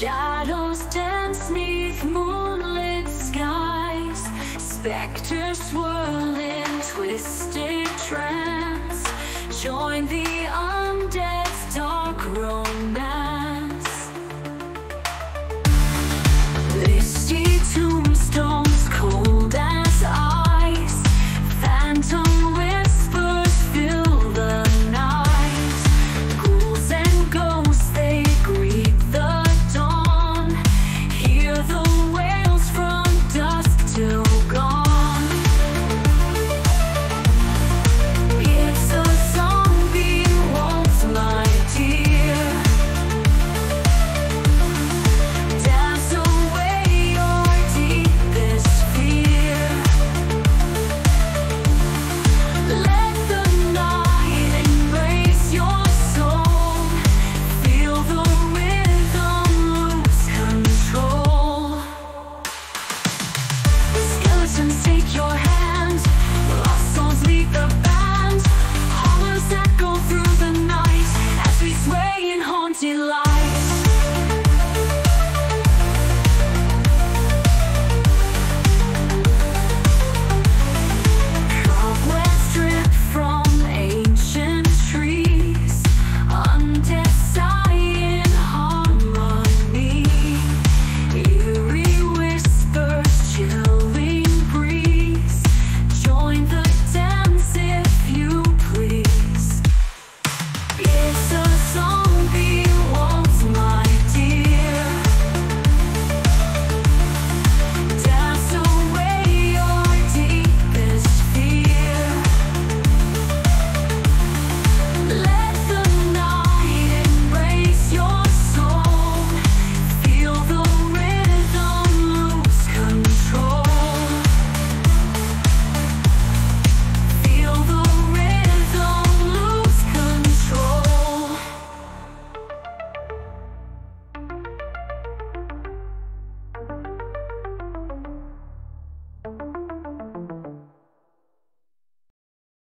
Shadows dance neath moonlit skies. Spectres swirl in twisted trance. Join the